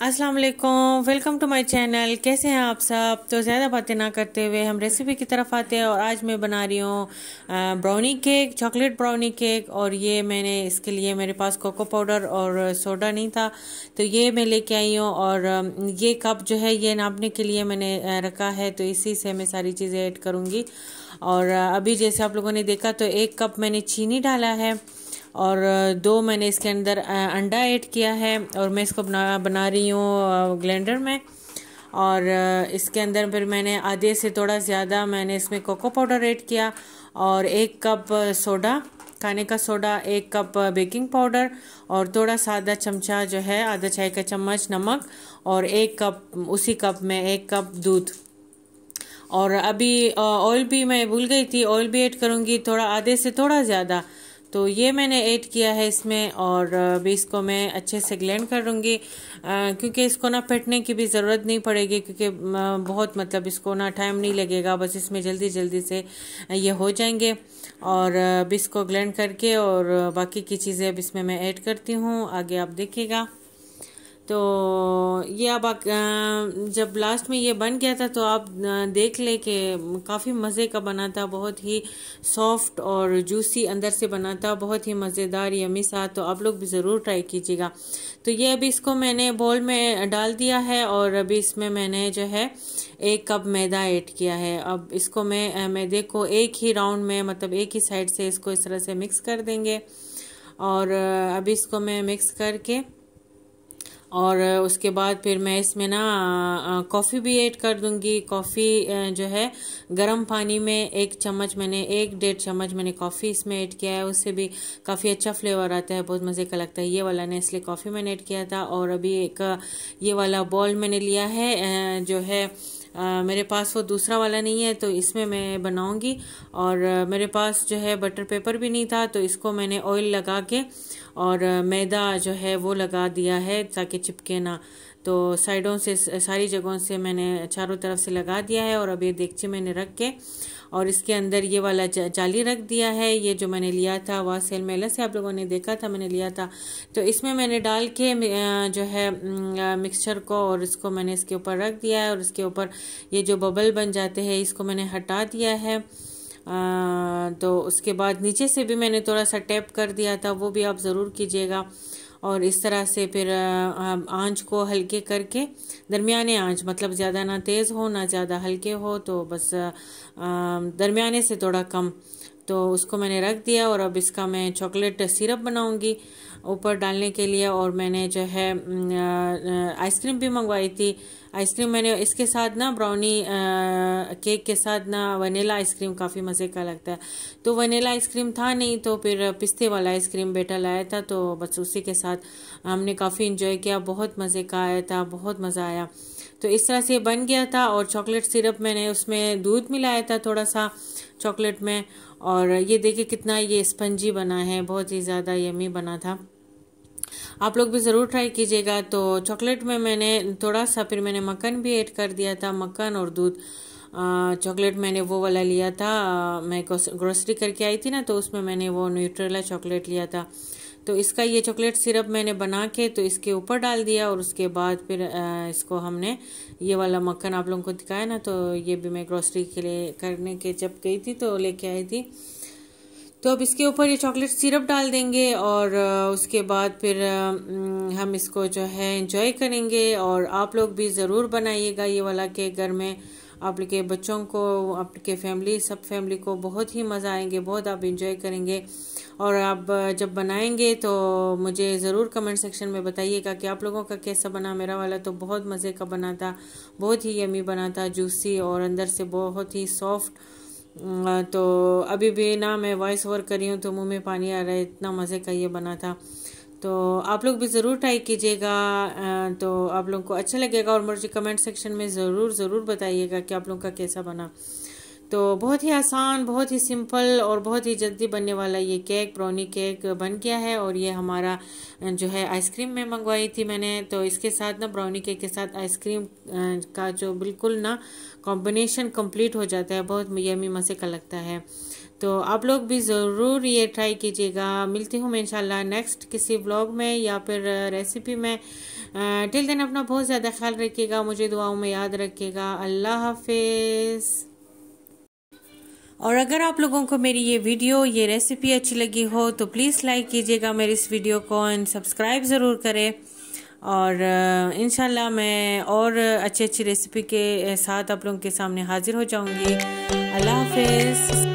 अस्सलाम वालेकुम welcome to my channel कैसे हैं आप सब? तो ज़्यादा बातें ना करते हुए हम रेसिपी की तरफ़ आते हैं और आज मैं बना रही हूँ brownie cake chocolate brownie cake और ये मैंने, इसके लिए मेरे पास कोको पाउडर और सोडा नहीं था। तो ये मैं लेके आई हूँ और ये कप जो है, ये नापने के लिए मैंने रखा है। तो इसी से मैं सारी चीज़ें ऐड करूँगी। और अभी जैसे आप लोगों ने देखा तो एक कप मैंने चीनी डाला है। और दो मैंने इसके अंदर अंडा ऐड किया है और मैं इसको बना बना रही हूँ ग्लेंडर में। और इसके अंदर फिर मैंने आधे से थोड़ा ज़्यादा मैंने इसमें कोको पाउडर ऐड किया और एक कप सोडा खाने का सोडा एक कप बेकिंग पाउडर और थोड़ा सा आधा चमचा जो है, आधा चाय का चम्मच नमक और एक कप उसी कप में एक कप दूध। और अभी ऑयल भी मैं भूल गई थी ऑयल भी ऐड करूँगी, थोड़ा आधे से थोड़ा ज़्यादा। तो ये मैंने ऐड किया है इसमें और भी इसको मैं अच्छे से ग्लैंड कर लूँगी। क्योंकि इसको ना फटने की भी ज़रूरत नहीं पड़ेगी क्योंकि बहुत मतलब इसको ना टाइम नहीं लगेगा, बस इसमें जल्दी जल्दी से ये हो जाएँगे। और अब इसको ग्लैंड करके और बाकी की चीज़ें अब इसमें मैं ऐड करती हूँ। आगे आप देखिएगा। तो ये अब जब लास्ट में ये बन गया था तो आप देख ले कि काफ़ी मज़े का बना था, बहुत ही सॉफ्ट और जूसी अंदर से बना था, बहुत ही मज़ेदार यमी सा तो आप लोग भी ज़रूर ट्राई कीजिएगा। तो ये अभी इसको मैंने बोल में डाल दिया है और अभी इसमें मैंने जो है एक कप मैदा ऐड किया है। अब इसको मैं मैदे को एक ही राउंड में मतलब एक ही साइड से इसको इस तरह से मिक्स कर देंगे। और अभी इसको मैं मिक्स करके और उसके बाद फिर मैं इसमें ना कॉफ़ी भी ऐड कर दूँगी। कॉफ़ी जो है गर्म पानी में एक चम्मच मैंने एक डेढ़ चम्मच मैंने कॉफ़ी इसमें ऐड किया है। उससे भी काफ़ी अच्छा फ्लेवर आता है बहुत मज़े का लगता है। ये वाला ने इसलिए कॉफ़ी मैंने ऐड किया था और अभी एक ये वाला बॉल मैंने लिया है जो है आ, मेरे पास वो दूसरा वाला नहीं है तो इसमें मैं बनाऊँगी। और मेरे पास जो है बटर पेपर भी नहीं था तो इसको मैंने ऑयल लगा के और मैदा जो है वो लगा दिया है ताकि चिपके ना। तो साइडों से सारी जगहों से मैंने चारों तरफ़ से लगा दिया है और अब ये देखची मैंने रख के। और इसके अंदर ये वाला जाली रख दिया है, ये जो मैंने लिया था वह सेल मेला से आप लोगों ने देखा था मैंने लिया था। तो इसमें मैंने डाल के जो है मिक्सचर को और इसको मैंने इसके ऊपर रख दिया है और इसके ऊपर ये जो बबल बन जाते हैं इसको मैंने हटा दिया है। तो उसके बाद नीचे से भी मैंने थोड़ा सा टैप कर दिया था, वो भी आप ज़रूर कीजिएगा। और इस तरह से फिर आँच को हल्के करके, दरमियाने आँच मतलब ज़्यादा ना तेज़ हो, ना ज़्यादा हल्के हो तो बस दरमियाने से थोड़ा कम। तो उसको मैंने रख दिया और अब इसका मैं चॉकलेट सिरप बनाऊँगी ऊपर डालने के लिए। और मैंने जो है आइसक्रीम भी मंगवाई थी आइसक्रीम मैंने इसके साथ ना ब्राउनी केक के साथ ना वनीला आइसक्रीम काफ़ी मज़े का लगता है। तो वनीला आइसक्रीम था नहीं तो फिर पिस्ते वाला आइसक्रीम बेटा लाया था तो बस उसी के साथ हमने काफ़ी इंजॉय किया, बहुत मज़े का आया था, बहुत मज़ा आया। तो इस तरह से बन गया था और चॉकलेट सिरप मैंने उसमें दूध मिलाया था थोड़ा सा चॉकलेट में। और ये देखिए कितना ये स्पंजी बना है, बहुत ही ज़्यादा यमी बना था। आप लोग भी ज़रूर ट्राई कीजिएगा। तो चॉकलेट में मैंने थोड़ा सा फिर मैंने मक्खन भी ऐड कर दिया था, मक्खन और दूध। चॉकलेट मैंने वो वाला लिया था। मैं ग्रोसरी करके आई थी ना तो उसमें मैंने वो न्यूट्रेला चॉकलेट लिया था। तो इसका ये चॉकलेट सिरप मैंने बना के तो इसके ऊपर डाल दिया और उसके बाद फिर इसको हमने ये वाला मक्खन आप लोगों को दिखाया ना तो ये भी मैं ग्रोसरी के लिए करने के जब गई थी तो लेके आई थी। तो अब इसके ऊपर ये चॉकलेट सिरप डाल देंगे और उसके बाद फिर हम इसको जो है इंजॉय करेंगे और आप लोग भी ज़रूर बनाइएगा ये वाला केक घर में। आपके बच्चों को, आपके फैमिली सब फैमिली को बहुत ही मज़ा आएँगे, बहुत आप इंजॉय करेंगे। और आप जब बनाएँगे तो मुझे ज़रूर कमेंट सेक्शन में बताइएगा कि आप लोगों का कैसा बना। मेरा वाला तो बहुत मज़े का बना था बहुत ही यमी बना था जूसी और अंदर से बहुत ही सॉफ्ट तो अभी भी ना मैं वॉइस ओवर करी हूँ तो मुँह में पानी आ रहा है, इतना मज़े का ये बना था। तो आप लोग भी ज़रूर ट्राई कीजिएगा तो आप लोगों को अच्छा लगेगा और मुझे कमेंट सेक्शन में ज़रूर ज़रूर बताइएगा कि आप लोगों का कैसा बना। तो बहुत ही आसान, बहुत ही सिंपल और बहुत ही जल्दी बनने वाला ये केक, ब्राउनी केक बन गया है और ये हमारा जो है आइसक्रीम में मंगवाई थी मैंने। तो इसके साथ ना, ब्राउनी केक के साथ आइसक्रीम का जो बिल्कुल ना कॉम्बिनेशन कंप्लीट हो जाता है, बहुत यमी मज़े का लगता है। तो आप लोग भी ज़रूर ये ट्राई कीजिएगा। मिलती हूँ मैं इंशाल्लाह नेक्स्ट किसी ब्लॉग में या फिर रेसिपी में। टिल देन अपना बहुत ज़्यादा ख्याल रखिएगा, मुझे दुआओं में याद रखिएगा। अल्लाह हाफिज़। और अगर आप लोगों को मेरी ये वीडियो, ये रेसिपी अच्छी लगी हो तो प्लीज़ लाइक कीजिएगा मेरी इस वीडियो को एंड सब्सक्राइब ज़रूर करें। और इन मैं और अच्छी अच्छी रेसिपी के साथ आप लोगों के सामने हाजिर हो जाऊँगी। अल्लाह हाफिज़।